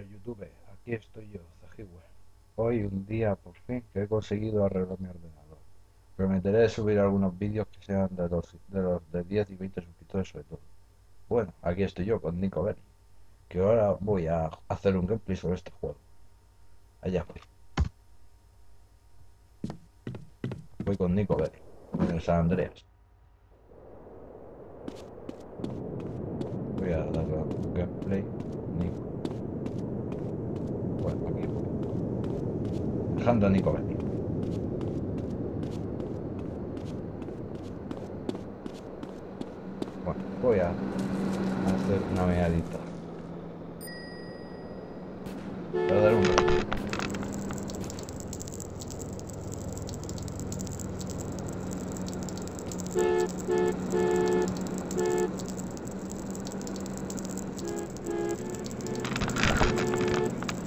YouTube, aquí estoy yo, Zajiwe. Hoy un día por fin que he conseguido arreglar mi ordenador. Prometeré subir algunos vídeos que sean de los, de los de 10 y 20 suscriptores sobre todo. Bueno, aquí estoy yo con Nico Berry, que ahora voy a hacer un gameplay sobre este juego. Allá voy. Voy con Nico Berry, en el San Andreas. Voy a darle un gameplay. A Nico. Bueno, voy a hacer una meadita. Voy dar.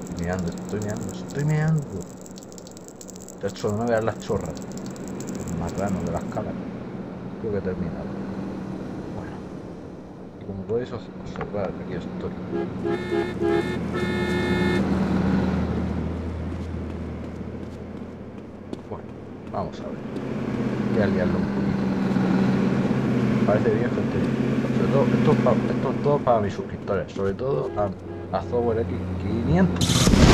Estoy meando, estoy meando, estoy meando. De hecho, no veas las chorras. El marrano de las cámaras. Creo que he terminado. Bueno. Y como podéis observar, aquí estoy. Bueno, vamos a ver. Voy a liarlo un poquito. Parece bien, gente. Sobre todo, esto es, esto es todo para mis suscriptores. Sobre todo a, a Software X500.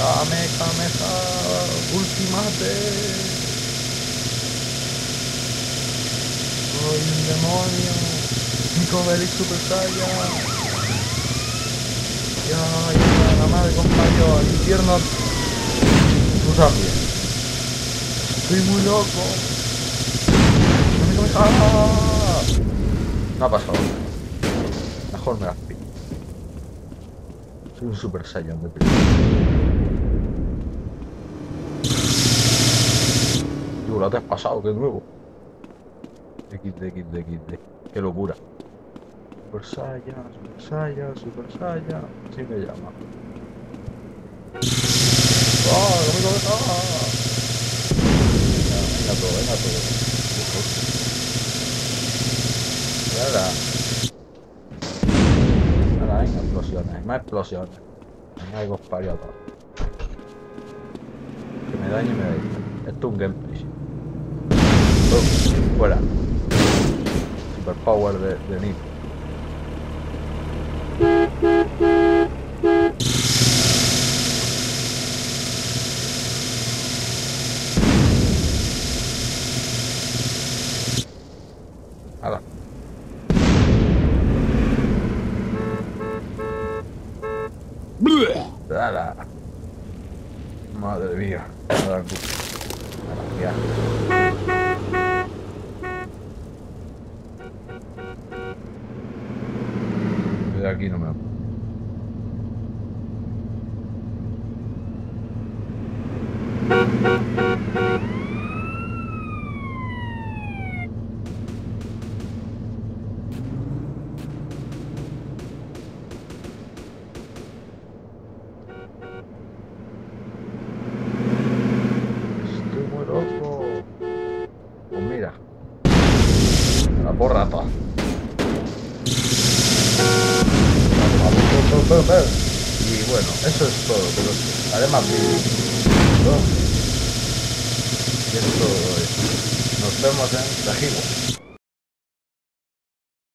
Kame, Kameha, Ultimate. Soy un demonio. Nico Bellic Super Saiyan. Ya, ya, la madre compañero, al infierno. Tú también. Estoy muy loco. Nico Kameha. No ha pasado. Mejor me las pillo. Soy un Super Saiyan de primera. La te has pasado, que nuevo. XD, XD, XD. Qué locura. Super Saiyan, Super Saiyan, Super Saiyan. Así me llama. ¡Ah! Venga, todo, venga todo. Nada. Nada, venga, explosiones. Más explosiones. Venga, que os parió a todos. Que me dañe y me dañe. Esto es un gameplay. Oh, fuera. Superpower de, de. Hala. Madre Aquí no me Estoy muy loco. Pues mira. La porra toda. Y bueno, eso es todo, pero haré más vídeos. ¿no? Y es todo. Nos vemos en Tajigua.